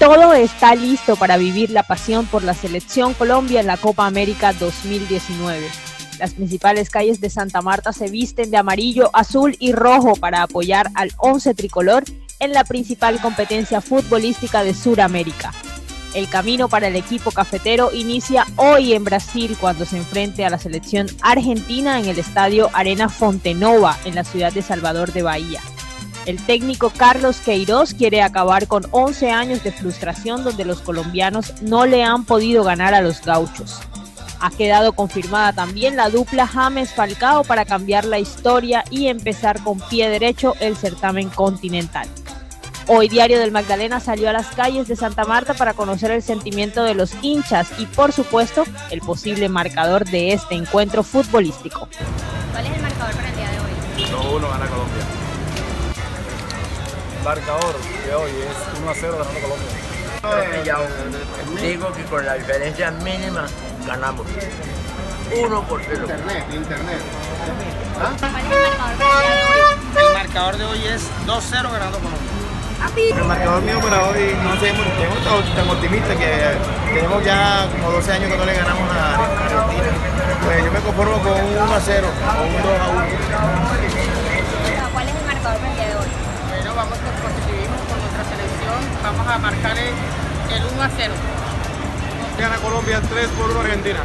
todo está listo para vivir la pasión por la selección Colombia en la Copa América 2019. Las principales calles de Santa Marta se visten de amarillo, azul y rojo para apoyar al 11 tricolor en la principal competencia futbolística de Sudamérica. El camino para el equipo cafetero inicia hoy en Brasil cuando se enfrente a la selección argentina en el estadio Arena Fontenova en la ciudad de Salvador de Bahía. El técnico Carlos Queiroz quiere acabar con 11 años de frustración donde los colombianos no le han podido ganar a los gauchos. Ha quedado confirmada también la dupla James Falcao para cambiar la historia y empezar con pie derecho el certamen continental. Hoy Diario del Magdalena salió a las calles de Santa Marta para conocer el sentimiento de los hinchas y por supuesto el posible marcador de este encuentro futbolístico. ¿Cuál es el marcador para el día de hoy? 2-1 gana Colombia. El marcador de hoy es 1 0 ganando Colombia. Digo que con la diferencia mínima ganamos. 1 por 0. Internet, internet. ¿Cuál es el marcador de hoy? El marcador de hoy es 2-0 ganando Colombia. El marcador mío para hoy no sé, tengo tan, tan optimista que tenemos ya como 12 años que no le ganamos a Argentina. Pues yo me conformo con un 1 a 0 o un 2 a 1. Vamos a marcar el, el 1 a 0. Gana Colombia 3 por 1 Argentina.